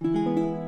Música